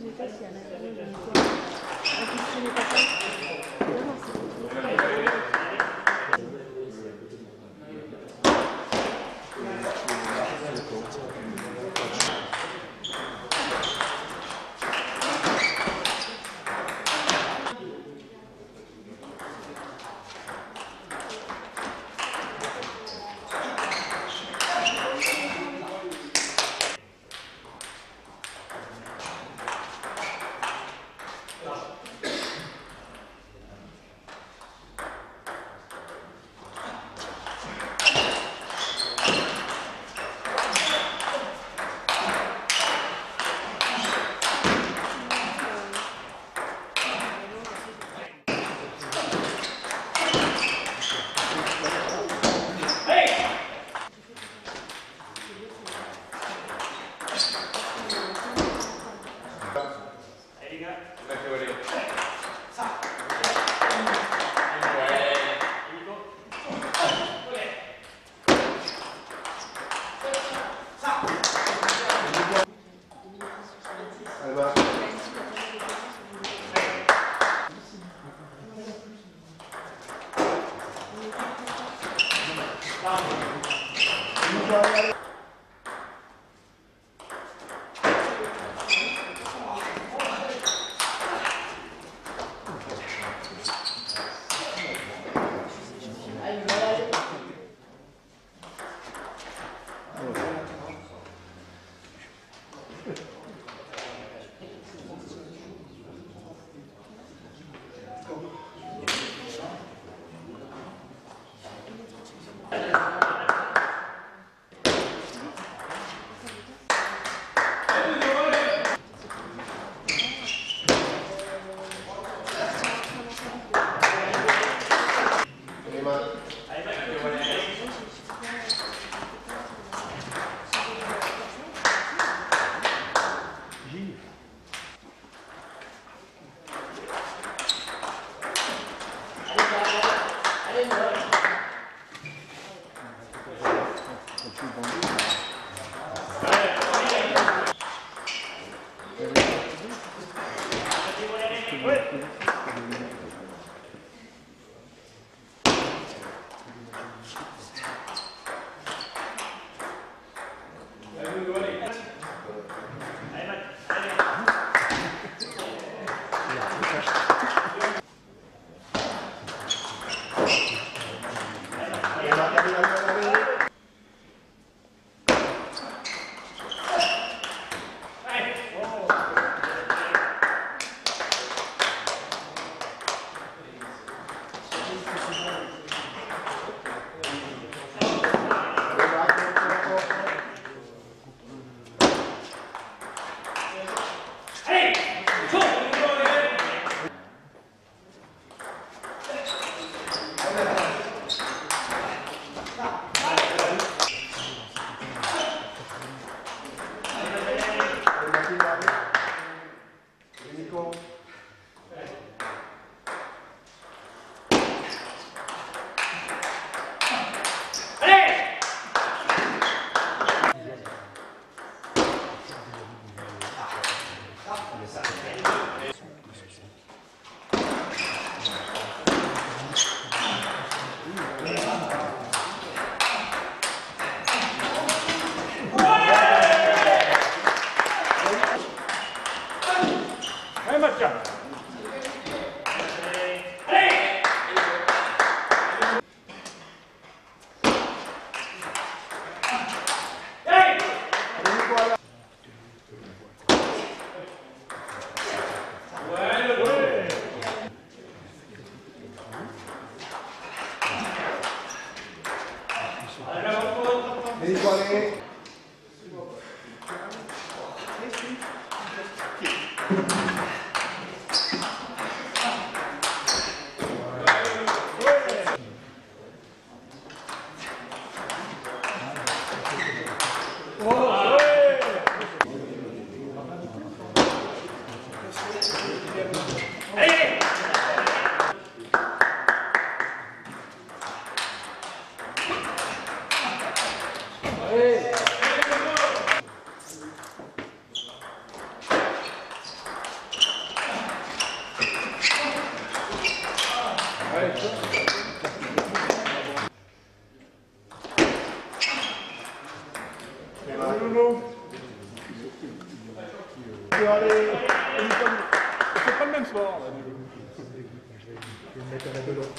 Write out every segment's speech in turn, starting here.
je ne sais pas si à l'intérieur, je. but I didn't know. Aller C'est pas le même sport. Là, du coup. Je vais le mettre à la de l'autre.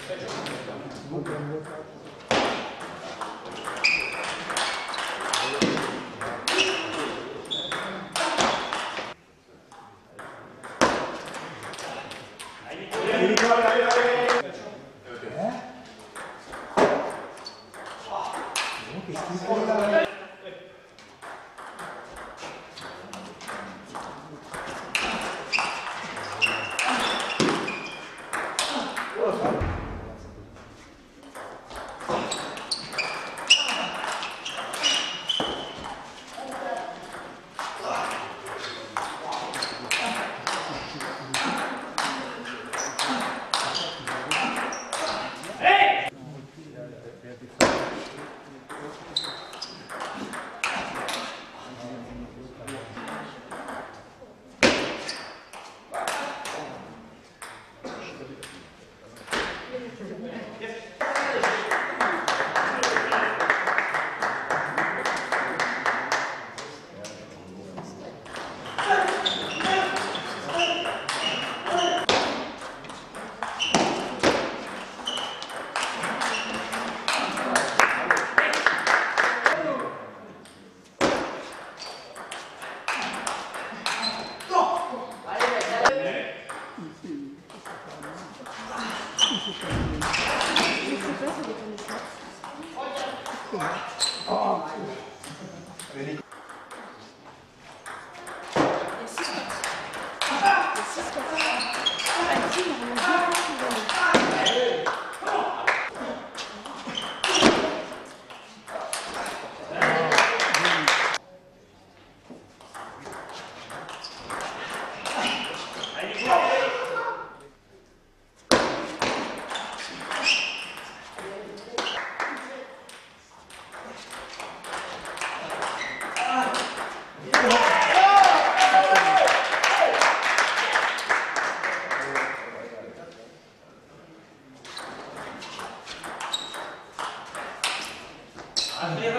Wie viel besser wird denn die Katze? Cool. Allez,